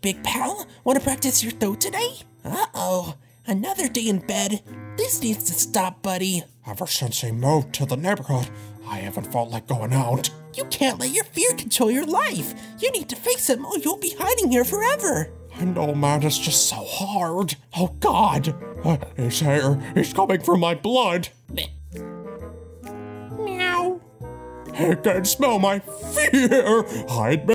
big pal. Want to practice your throw today? Uh-oh. Another day in bed. This needs to stop, buddy. Ever since I moved to the neighborhood, I haven't felt like going out. You can't let your fear control your life. You need to face it or you'll be hiding here forever. I know, man, it's just so hard. Oh, God. Uh, he's here. He's coming from my blood. Meow. He can smell my fear. Hide me.